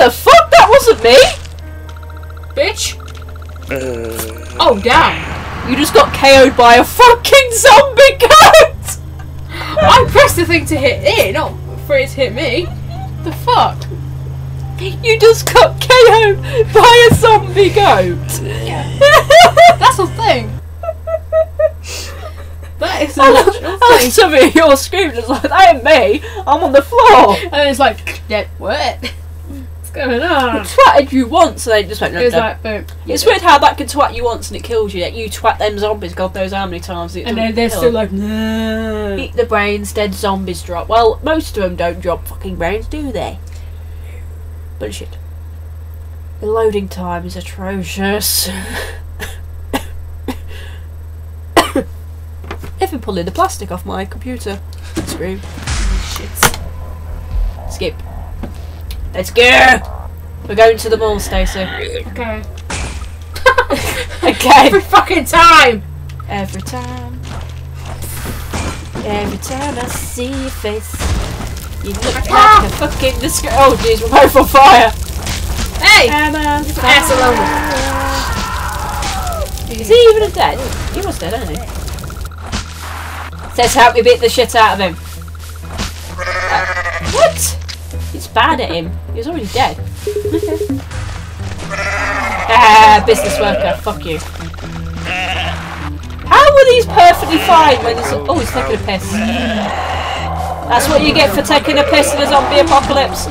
the fuck? That wasn't me! Bitch! Uh. Oh, damn! You just got KO'd by a fucking zombie goat! I pressed the thing to hit it, not for it to hit me. The fuck? You just got KO'd by a zombie goat! That's the thing. That is I natural love, I love thing. some of your screams just like, that ain't me, I'm on the floor! And it's like, yeah, what? What's going on? twatted you once and they just went, no, It was no. like, boom. It's weird how that can twat you once and it kills you, yet you twat them zombies god knows how many times it And then they're still like, no. Eat the brains, dead zombies drop. Well, most of them don't drop fucking brains, do they? Bullshit. The loading time is atrocious. If I've been pulling the plastic off my computer screen. Shit. Skip. Let's go! We're going to the mall, Stacey. Okay. Okay. Every fucking time! Every time. Every time I see your face. You look like Ah! a fucking disc- Oh jeez, we're both on fire! Hey! I'm on Ass alone. Is he even dead? He was dead, isn't he? Says help me beat the shit out of him. Uh, what? Bad at him. He was already dead. ah, business worker. Fuck you. How were these perfectly fine when he's... Oh, he's taking a piss. That's what you get for taking a piss in a zombie apocalypse.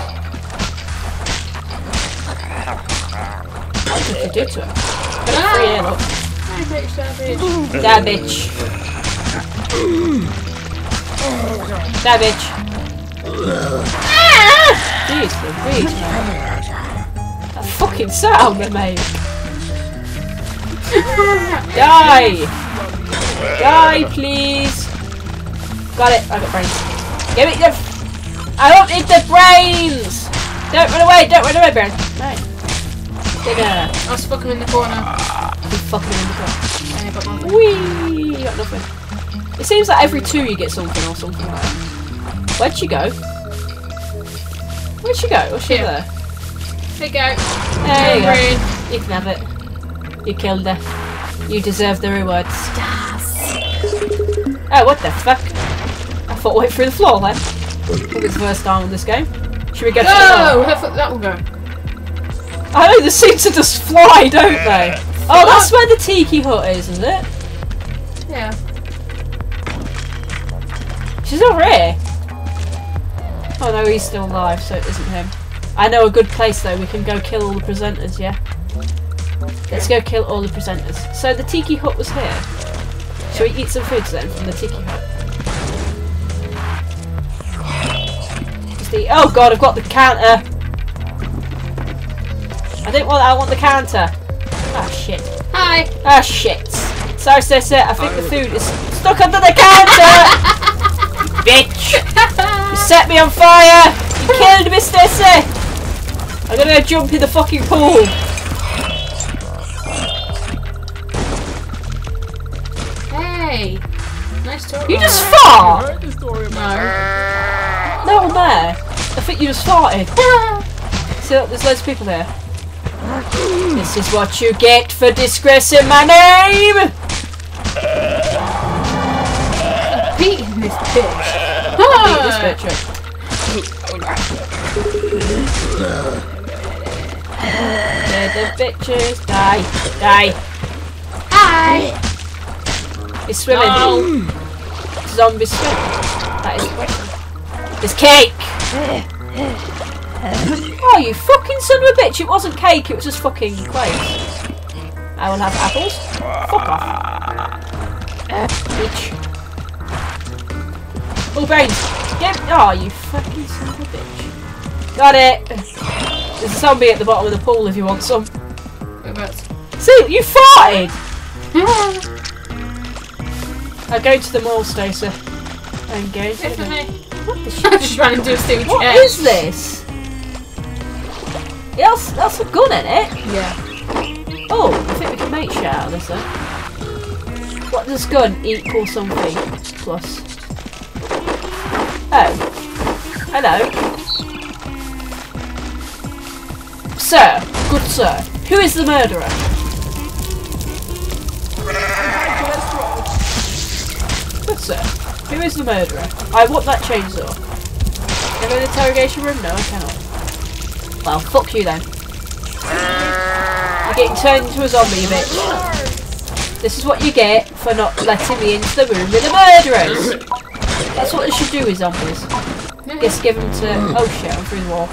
What did you do to him? Got a free air, look. Hey, bitch, that bitch. That. That bitch. Jeez, Louise, man. That fucking sound they made. Die! Die, please! Got it, I got brains. Give me the... I don't need the brains! Don't run away, don't run away, brains. No. Dinner. I was fucking in the corner. You fucking in the I got nothing. Whee! You got nothing. It seems like every two you get something or something like that. Where'd she go? Where'd she go? Was she Here. there? There you go. There you go. You can have it. You killed her. You deserve the rewards. Oh, what the fuck? I thought went through the floor then. Probably the first time in this game. Should we go to the Go! floor? That will go? I know, the seem to just fly, don't they? Oh, that's where the tiki hut is, isn't it? Yeah. She's over here. Oh no, he's still alive, so it isn't him. I know a good place though. We can go kill all the presenters. Yeah. Let's go kill all the presenters. So the tiki hut was here. Shall we eat some food then from the tiki hut? Just eat- Oh god, I've got the counter. I didn't want. I want the counter. Ah shit. Hi! Ah shit. Sorry, sister. I think the food is stuck under the counter. Bitch. You set me on fire! You killed me, Stacey! I'm gonna go jump in the fucking pool! Hey! Nice talk. You just fart! heard the story No. No one there. I think you just farted. See, look, there's loads of people there. This is what you get for disgracing my name! Beating this bitch. Beat this bitch up. They're the bitches. Die. Die. Hi! He's swimming. No. Zombie swim. That is question. There's cake! Oh, you fucking son of a bitch! It wasn't cake, it was just fucking clothes. I will have apples. Fuck off. Bitch. Oh, brains! Get Oh, you fucking son of a bitch. Got it! There's a zombie at the bottom of the pool if you want some. See, you farted! I go to the mall, Stacey. I'm going to the. What the shit? Just ran into a steel What chair. is this? Yeah, that's, that's a gun in it. Yeah. Oh, I think we can make shit out of this then. What does gun equal something plus? Oh. Hello. Sir, good sir, who is the murderer? Good sir, who is the murderer? I want that chainsaw. Can I to the interrogation room? No, I cannot. Well, fuck you then. You're getting turned into a zombie, bitch. This is what you get for not letting me into the room with the murderers. That's what they should do with zombies. Just give them to. Oh shit, I'm through the wall.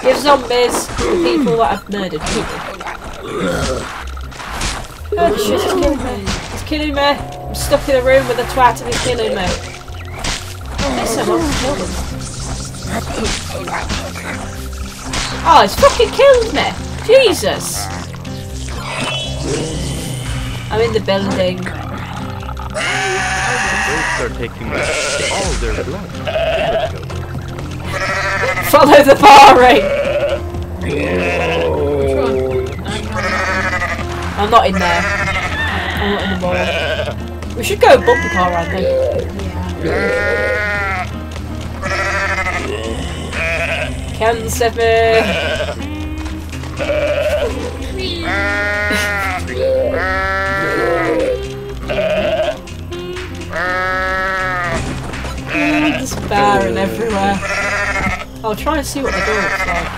Give zombies to people that have murdered people. Oh shit, it's killing me. It's killing me. I'm stuck in a room with a twat and it's killing me. There's someone to kill them. Oh, it's fucking killed me! Jesus! I'm in the building. Ghosts are taking all their blood. Let's go. Follow the barring! Oh. I'm not in there. I'm not in the mall. We should go bump the car around then. Can save me! barren everywhere. I'll try and see what the door looks like.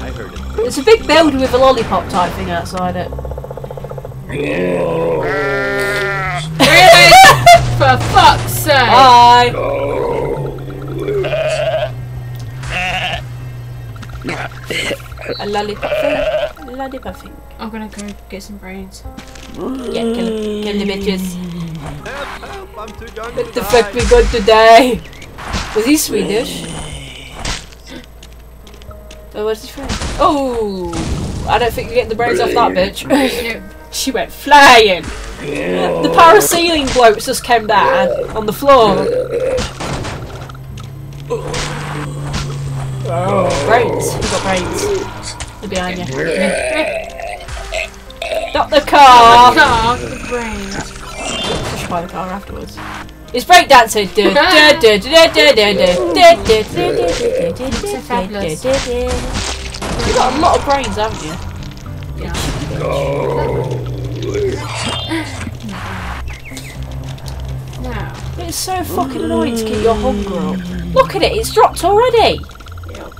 I heard it. It's a big building with a lollipop type thing outside it. Really? For fuck's sake! Bye! A lollipop thing. A lollipop thing. I'm gonna go get some brains. Yeah, kill, kill the bitches. Help, help, I'm too young What to the die. fuck we got today? Was he Swedish? Oh, where's his friend? Oh! I don't think you're getting the brains off that bitch. She went flying! The parasailing blokes just came down on the floor. Oh, brains. You got brains. They're behind you. Not the car! Car, the brains by the car afterwards. It's breakdancing. You've got a lot of brains, haven't you? Yeah. No. no. It's so fucking annoying to keep your hunger up. Look at it, it's dropped already. Yep.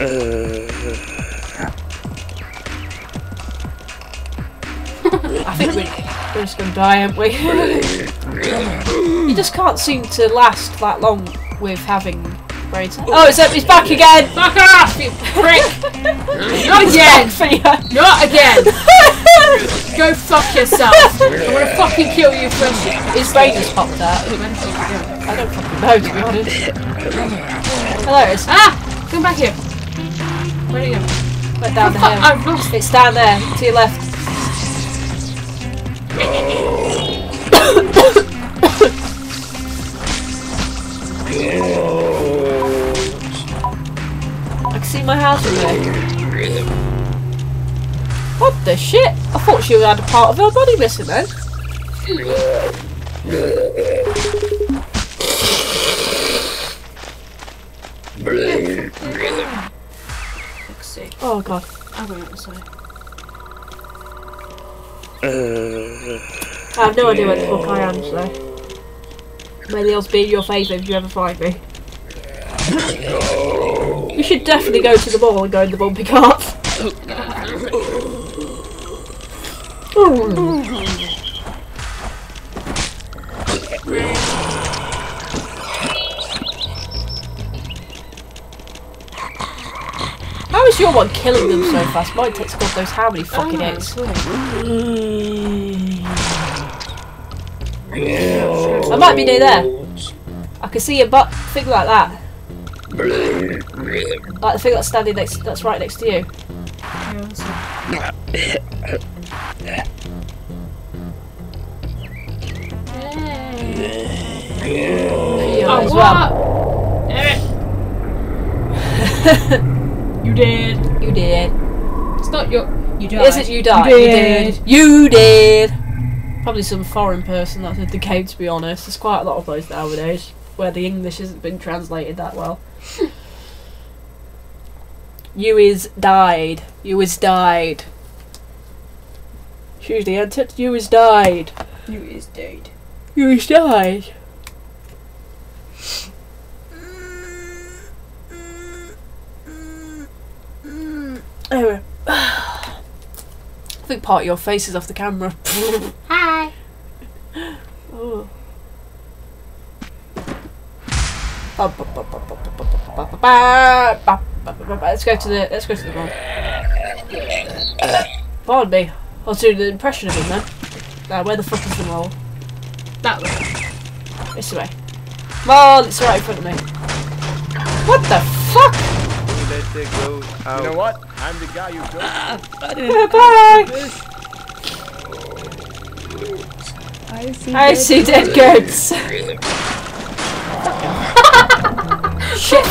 Uh. I think we- we're just gonna die, aren't we? you just can't seem to last that long with having brains. Oh, it's, it's back again! Fuck off, you prick! Not again! Not again! Go fuck yourself! I'm gonna fucking kill you first. His brain just popped out. I don't fucking know, to be honest. Hello, it's Ah! Come back here. Where'd it go? went down the hill. I've lost It's down there, to your left. I can see my house from there. What the shit? I thought she had a part of her body missing then. Fuck's sake. Oh god. I'm going out way. I have no idea where the fuck I am, so. May the odds be in your favour if you ever find me. We should definitely go to the mall and go in the bumpy cart. How oh. Killing them so fast? Mine takes God knows how many fucking Oh, I might be near there. I can see a butt thing like that. Like the thing that's standing next that's right next to you. Yeah, that's oh, it. You Oh, well. what? You did. You did. It's not your. You died. Is it you died? You You did. did. You did. Probably some foreign person that did the game to be honest. There's quite a lot of those nowadays where the English hasn't been translated that well. What? Damn it. Damn it. Now, it is so fucking annoying to keep your hunger up. Look at it, it's dropped already. You is died. You is died. She's the answer. You is died. You is dead. You is died. Anyway. I think part of your face is off the camera. Hi. Oh. Let's go to the let's go to the mall. Pardon me. I'll do the impression of him then. Now, where the fuck is the mall? That way. This way. Mall, it's right in front of me. What the fuck? Let it go out. You know what? I'm the guy you don't. Bye. I see dead goats. Shit.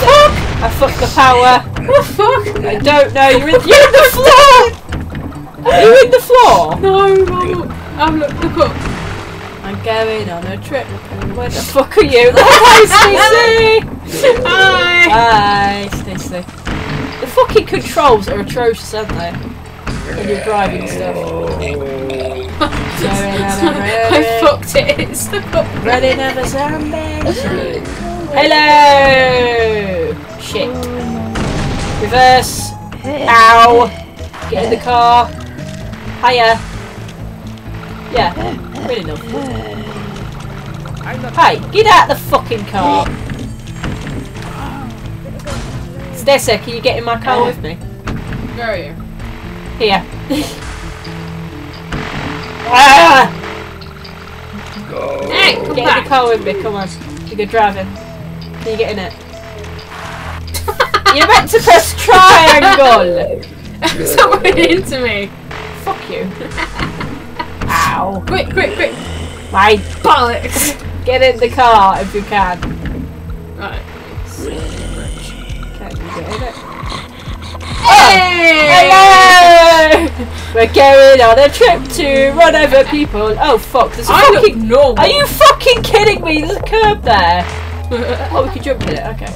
I fucked the power. What the fuck? I don't know. You're in, you're in the floor. Are you in the floor? No, no. Um, look, look up. I'm going on a trip. Where the fuck are you? Hi, Stacey. Hi. Hi, Stacey. The fucking controls are atrocious, aren't they? When you're driving and stuff. I fucked it. It's the up. Running of a zombie. Hello. Shit. Reverse. Ow. Get in the car. Hiya. Yeah. Really enough. I'm. Hey, get out the fucking car. Stacey, can you get in my car with me? Where are you? Here. ah! Hey, come Get in the car with me, come on. You're good driving. Can you get in it? You're meant to press triangle! Stop running into me. Fuck you. Ow. Quick, quick, quick. My Bollocks. get in the car if you can. Right. Can you get in it? Hey! Hello! We're going on a trip to run over people. Oh fuck, there's a I fucking normal. Are you fucking kidding me? There's a curb there. Oh, we can jump in it. Okay.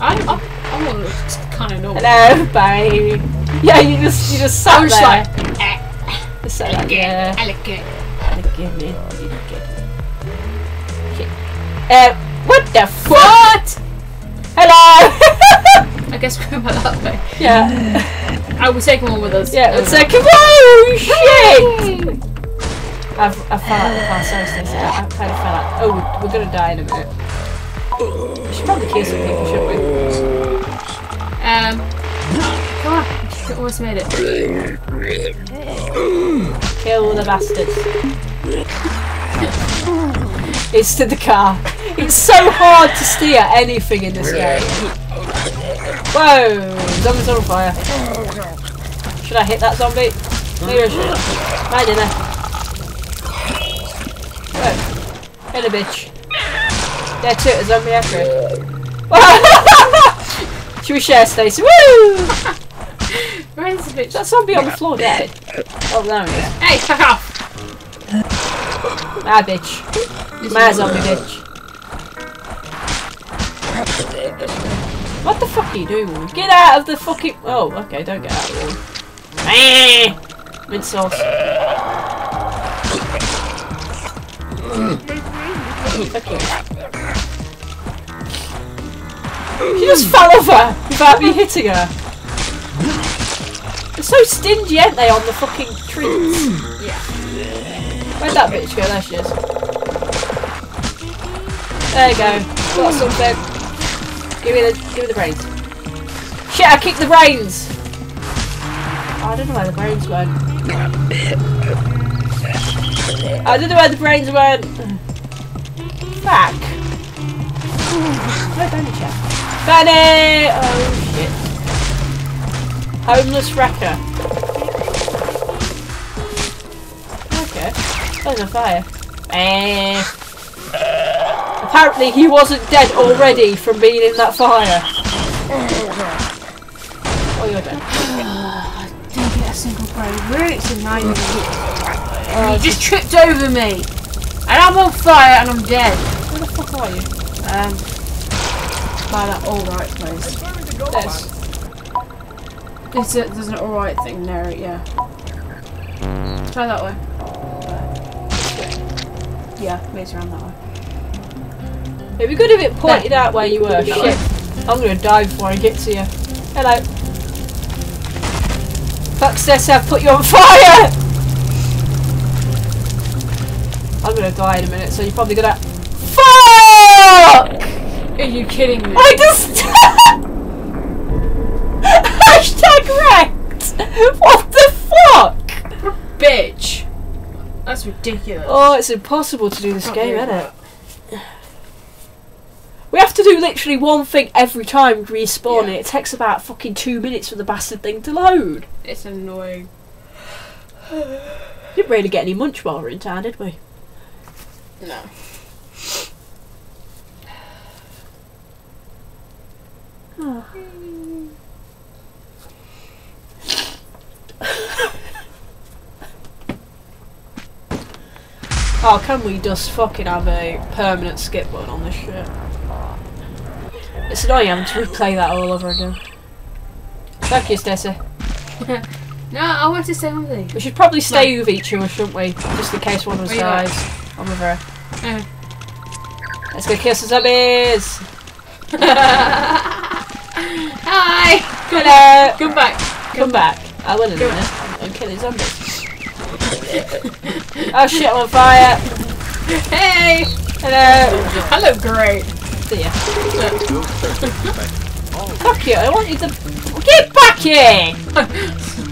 I'm, I'm, I'm kind of normal. Hello, bye. Yeah, you just you just sat I'm just there. like, eh, Just sat like, yeah. I look good. Look at me. You look good. Shit. Uh, what the fuck? What? Hello. I guess we're about that way. yeah. I will take one with us. Yeah. It's Over. like, whoa, shit. I've I fell out of the car. Sorry, Stacey. I, I kind of fell out. Oh, we're gonna die in a minute. We should probably kill some people, shouldn't we? Um, come on. I almost made it. Kill the bastards. it's to the car. It's so hard to steer anything in this game. Whoa! Zombie's on fire. Should I hit that zombie? Maybe I should. My dinner. Whoa. Hit a bitch. Yeah, two, a zombie after it. Should we share, Stacey? Woo! Where's the bitch? That zombie on the floor dead. Oh, there it is. Hey, fuck off! My bitch. My zombie bitch. What the fuck are you doing. Get out of the fucking. Oh, okay, don't get out of the room. Meh. Mint sauce. Fuck you. She just fell over without me hitting her. They're so stingy, aren't they, on the fucking treats? Yeah. Where'd that bitch go? There she is. There you go. Got something. Give me the give me the brains. Shit, I kicked the brains! Oh, I don't know where the brains went. I don't know where the brains went. Fuck. Where's Benny check? Benny! Oh shit. Homeless wrecker. Okay. There's a fire. Eh. Apparently he wasn't dead already from being in that fire. Oh, you're dead. Didn't get a single brain. Really, it's a nightmare. you just tripped over me. And I'm on fire and I'm dead. Where the fuck are you? Um, by that alright place. This. There's, a, there's an alright thing there, yeah. Try that way. Yeah, maze around that way. It'd be good if it pointed out where you were. Shit. I'm gonna die before I get to you. Hello. Fuck this, I've put you on fire! I'm gonna die in a minute, so you're probably gonna. Fuck! Are you kidding me? I just. Hashtag wrecked! What the fuck? Bitch! That's ridiculous. Oh, it's impossible to do this game, isn't it? We have to do literally one thing every time we respawn Yeah. it. It takes about fucking two minutes for the bastard thing to load. It's annoying. Didn't really get any munch while we were in town, did we? No. Oh. Oh, can we just fucking have a permanent skip button on this shit? It's annoying having to replay that all over again. Thank you, Stacey. No, I want to say one thing. We should probably stay with each other, shouldn't we? Just in case one of us dies. I'm with her. Uh, Let's go kill some zombies! Hi! Hello! Come back. Come back. I will in a minute. I'm killing zombies. oh shit, I'm on fire! Hey! Hello! Look great. See ya. You'll certainly find all Fuck you, I want you to. Get back here!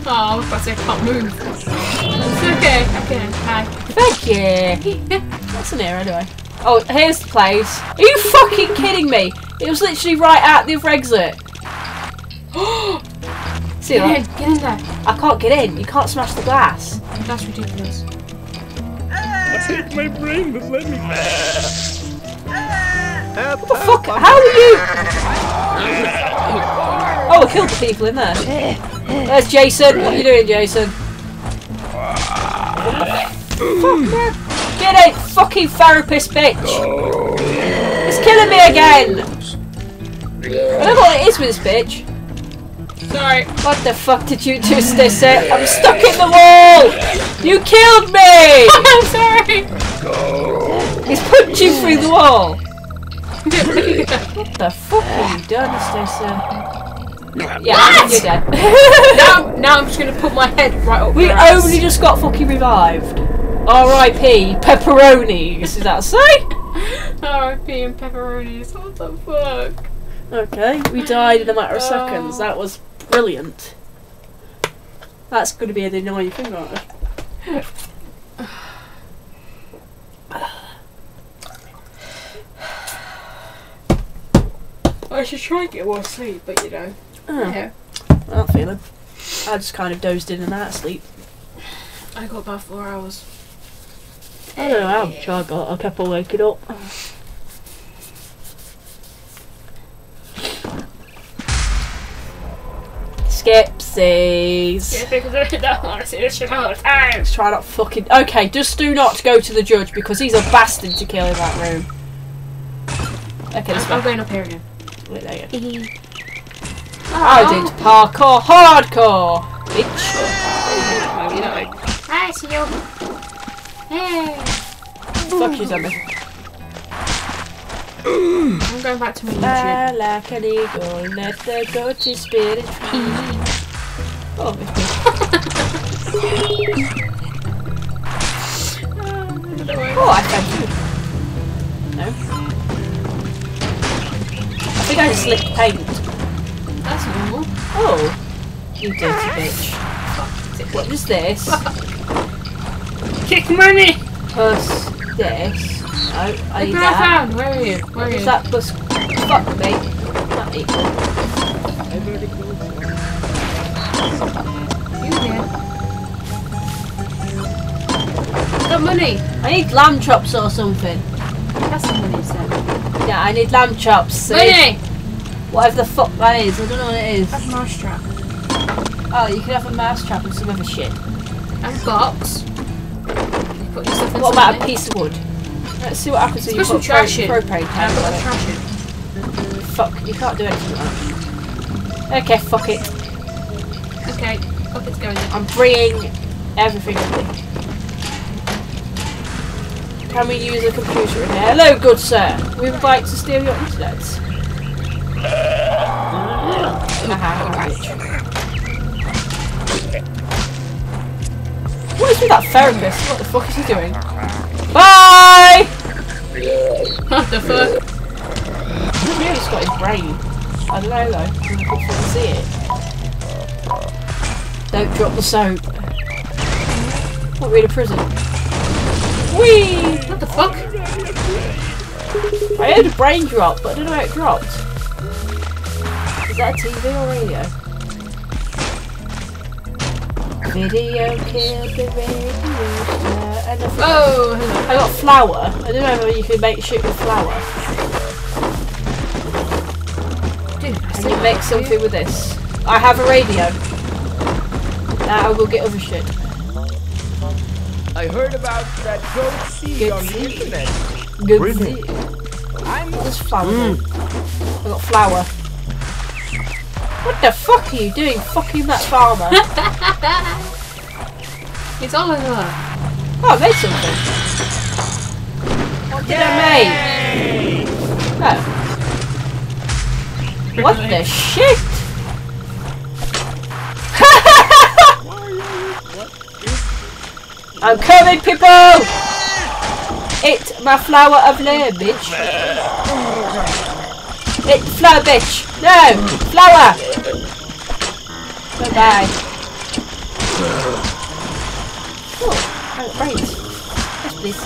Oh, I was about to say I can't move. It's okay. I can. Hi. Thank you! What's in here anyway? Oh, here's the place. Are you fucking kidding me? It was literally right out the other exit. See Get in. that? Get in there. I can't get in. You can't smash the glass. That's ridiculous. I take my brain, but let me. Help, What the uh, fuck? Uh, How are you? Oh, I killed the people in there. There's Jason. What are you doing, Jason? Fuck. Get it, fucking therapist bitch! It's killing me again! I don't know what it is with this bitch. Sorry. What the fuck did you do, Stacey? I'm stuck in the wall! You killed me! I'm sorry. He's punching through the wall! What the fuck have you done, Stacey? Yeah, you're dead. now, now I'm just gonna put my head right up. we only just got fucking revived. R.I.P. Pepperonis, is that say? R.I.P. and pepperonis. What the fuck? Okay, we died in a matter of Oh. seconds. That was brilliant. That's going to be the annoying thing, aren't it? I should try and get more sleep, but you know. Oh, Yeah. Not feeling. I just kind of dozed in and out of sleep. I got about four hours. I don't know how much I got. I kept on waking up. Oh. Skipsies. because I don't want to see this shit all the time. Let's try not fucking. Okay, just do not go to the judge because he's a bastard to kill in that room. Okay, I'm, I'm going up here again. Wait, there you go. Oh, I did parkour hardcore, bitch. Hi, see you. Hey. Fuck you, zombie. I'm going back to my YouTube. Fly like an eagle, let the goatee spirit free. Oh, it's Oh, I found oh, you. No. Think I just licked paint. That's normal. Oh, you dirty bitch. What is this? Kick money. Plus this. No, I Look need what I that. found. Where are you? Where are is you? that plus? Fuck me. Not equal. You? Got money. I need lamb chops or something. That's the money set. Yeah, I need lamb chops. See? Money. Whatever the fuck that is, I don't know what it is. That's mouse trap. Oh, you can have a mouse trap and some other shit. And box. You put your stuff in What about a piece of wood? Let's see what happens when you Put some put trash pro- in. propane tank I've got on the it. trash in. Fuck, you can't do anything with that. Okay, fuck it. Okay, up it's going. I'm bringing everything with me. Can we use a computer in here? Hello, good sir. We would like to steal your internet. What is with that therapist? What the fuck is he doing? Bye! What the fuck? Maybe he's got his brain. I don't know though. I can't see it. Don't drop the soap. What we in a prison? Whee! What the fuck? I heard a brain drop, but I don't know how it dropped. Is that a TV or radio? Video killed the radio star. Oh. I got flour. I don't know whether you can make shit with flour. Dude, Can you make something with this? I have a radio. Now I will get other shit. I heard about that goat seed Good on the internet. Good Brilliant. thing. I'm There's flour. then. Hmm. I got flour. What the fuck are you doing fucking that farmer? It's all over. oh, I made something. What did I make? Oh. What the shit? I'm coming, people! It's my flower of love, bitch. It's flower, bitch. No, flower. Bye bye. Oh, got. Yes, please.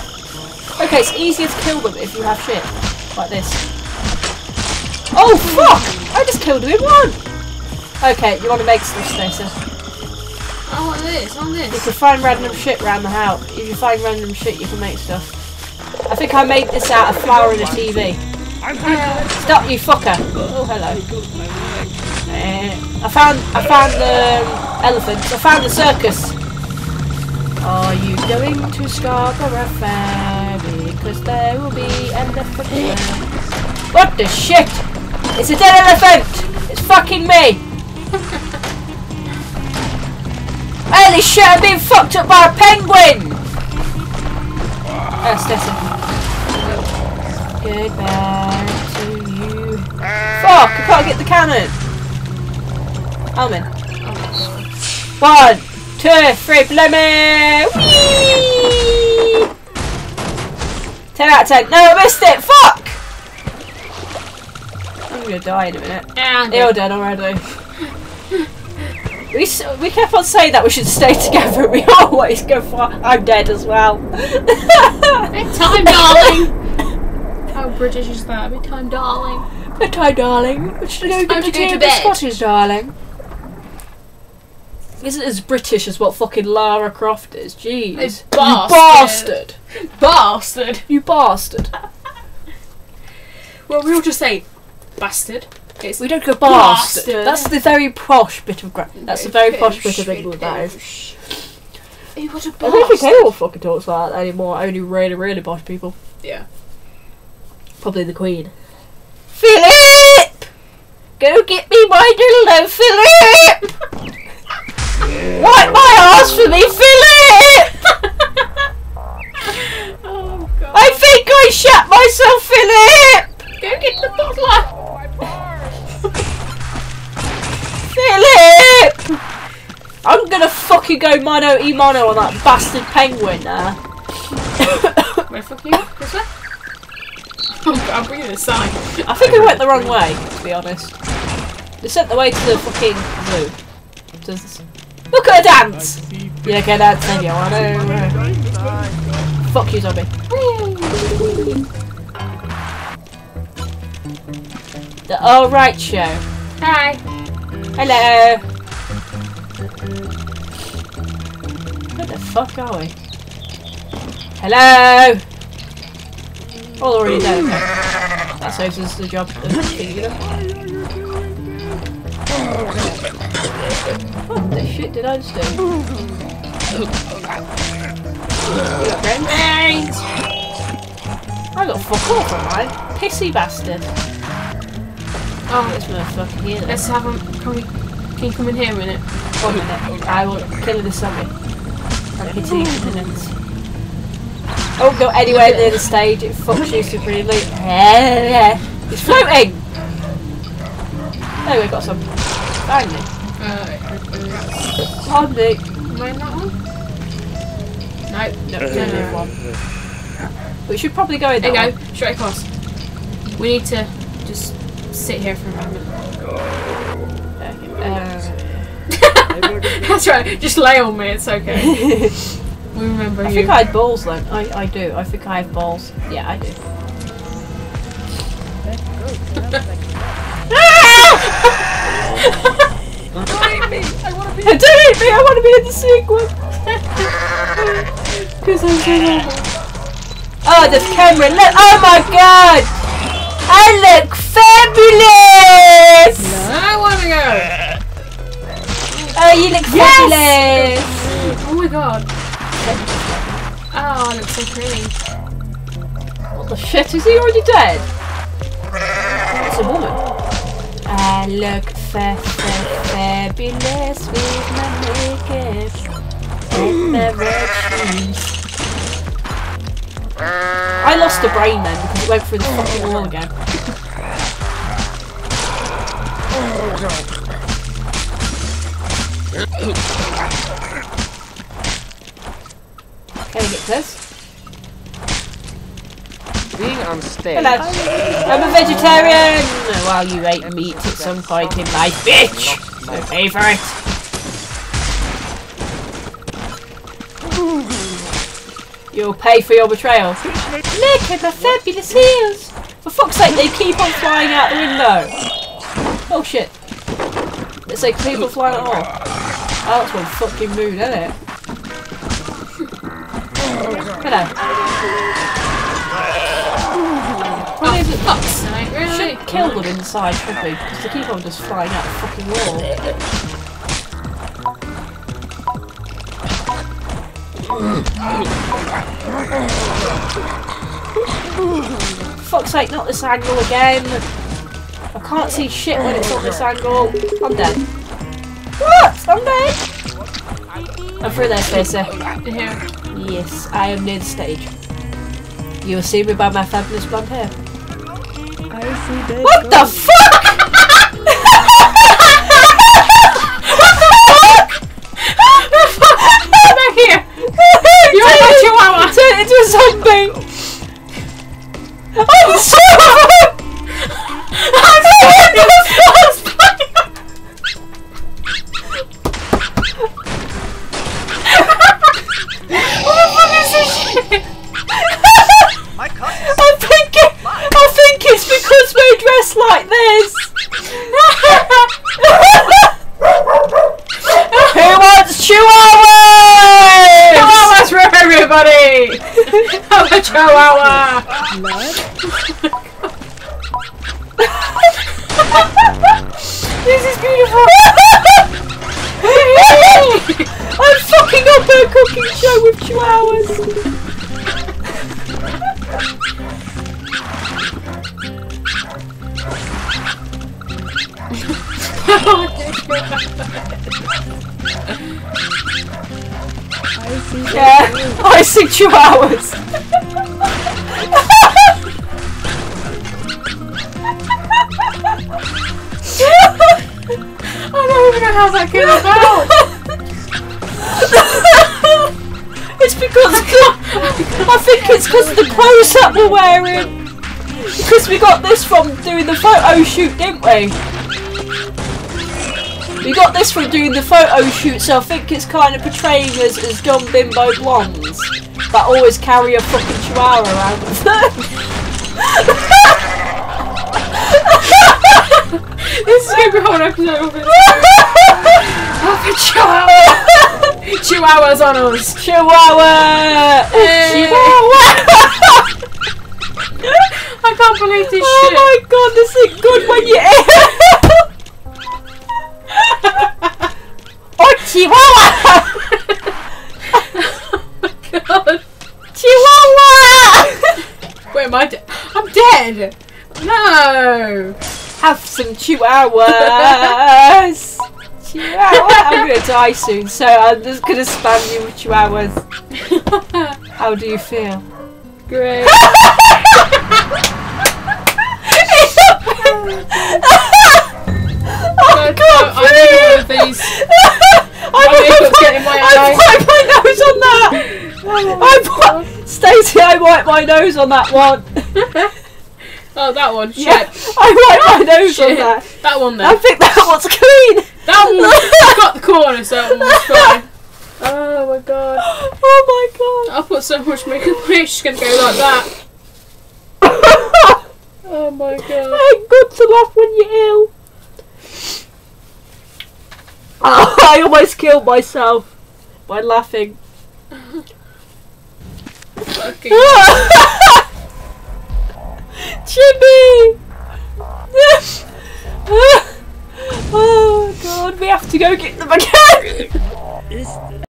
Okay, it's easier to kill them if you have shit like this. Oh fuck! I just killed him in one. Okay, you want to make stuff, Stacey? I want this, I want You can find random shit around the house. If you find random shit, you can make stuff. I think I made this out of flour and a TV. Stop, you fucker! Oh, hello. Eh, I found, I found the um, elephants. I found the circus. Are you going to Scarborough Fair? Because there will be elephant there. What the shit? It's a dead elephant! It's fucking me! Holy shit, I'm being fucked up by a penguin! Oh, Stefan. Goodbye to you. Fuck, I can't get the cannon! I'm in. One, two, three, blow me! Whee! 10 out of 10. No, I missed it! Fuck! I'm gonna die in a minute. And You're dead already. We, s- we kept on saying that we should stay together we always go for I'm dead as well. time, darling. Oh, How British is that? Bedtime, darling. Bedtime, darling. We should go time get to to go tea to with the bed. Scottish, darling. Isn't as British as what fucking Lara Croft is. Jeez. It's You bastard. bastard. Bastard. You bastard. Well, we all just say bastard. It's We don't go bastard. Bastard. That's the very posh bit of gra- That's the very posh bit of England, that is. Hey, what a I don't think bastard. anyone fucking talks like that anymore. Only really, really posh people. Yeah. Probably the Queen. Philip! Go get me my dildo, Philip! Wipe my ass for me, Philip! oh god. I think I shat myself, Philip! Go get the butler. Philip! I'm gonna fucking go mano e mano on that bastard penguin now. Where the fuck are you? This way? Oh, I'm bringing a sign. I think we went the wrong way, to be honest. They sent the way to the fucking zoo. Does- Look at her dance! Yeah, can dance if you wanna. Fuck you, zombie. The Alright Show. Hi. Hello! Where the fuck are we? Hello! All already dead. Okay. That saves us the job. What the shit did I just do? Friends? I got fuck all from. Pissy bastard. Oh, this motherfucker here. then. Let's have him. Can we? Can you come in here a minute? One minute. I will kill the zombie. I'm hitting minutes. Oh, go anywhere near the stage. It fucks you supremely. Yeah yeah. It's floating! There we got some. Find me. Uh, Find me. am I in that one? No. No, No, no, no. no, one. We should probably go in There that you go. Straight across. We need to just sit here for a moment. one. Uh, That's right. Just lay on me. It's okay. We remember I you. think I had balls then. I, I do. I think I have balls. Yeah, I do. Don't me. I want to be. Don't hit me! I want to be in the sequel! Because I'm so normal. Oh, the camera! Look! Oh my god! I look fabulous! I want to go. Oh, you look fabulous! Oh my god. Ah, oh, I look so pretty. What the shit? Is he already dead? It's a woman. I look fa fa fabulous with my makeup and the red shoes. I lost a brain then because it went through the fucking wall again. Can I get this? Being on stage. Hello. I'm a vegetarian. Well, you ate meat at some point in life, bitch. For it. You'll pay for your betrayal. Look at the fabulous heels. For fuck's sake, they keep on flying out the window. Oh shit. It's like people flying at all. Oh, that's one fucking mood, isn't it? Hello. Probably Oh, fuck's sake, really? should kill them inside, should we? Because they keep on just flying out the fucking wall. Fuck's sake, not this angle again! I can't see shit when it's on this angle. I'm dead. What? I'm dead! I'm through there, Stacey. Here. Yes, I am near the stage. You will see me by my fabulous blonde hair. I see that. What the fuck? You're a chihuahua. Turn into a zombie. I'm sorry. Think it, I think it's because we're dressed like this. Who wants chihuahuas? Chihuahuas for everybody. I'm a chihuahua. I see chihuahuas. I don't even know how that came about. It's because I think it's because of the clothes that we're wearing. Because we got this from doing the photo shoot, didn't we? We got this from doing the photo shoot, so I think it's kind of portraying us as dumb bimbo blondes that always carry a fucking chihuahua around with them. This is gonna be a whole episode of it. A chihuahua. Chihuahuas on us. Chihuahua! Hey. Chihuahua! I can't believe this Oh shit. my god, this is good when you Oh, Chihuahua! God. Chihuahua! Wait, am I dead? Dead. No. Have some chihuahuas! Chihuahua. I'm gonna die soon, so I'm just gonna spam you with chihuahuas. How do you feel? Great. oh God, I need one of these. I makeup's getting my I wiped my nose on that. Oh I wi- Stacey, I wiped my nose on that one. Oh, that one. Shit. Yeah, I wiped my nose on that. That one there. I think that one's clean. That one got the corner, so that one fine. Oh my god. Oh my god. I'll put so much makeup on it, just gonna go like that. Oh my god. ain't good to laugh when you're ill. Oh, I almost killed myself by laughing. Fucking. Jimmy! oh god, we have to go get them again!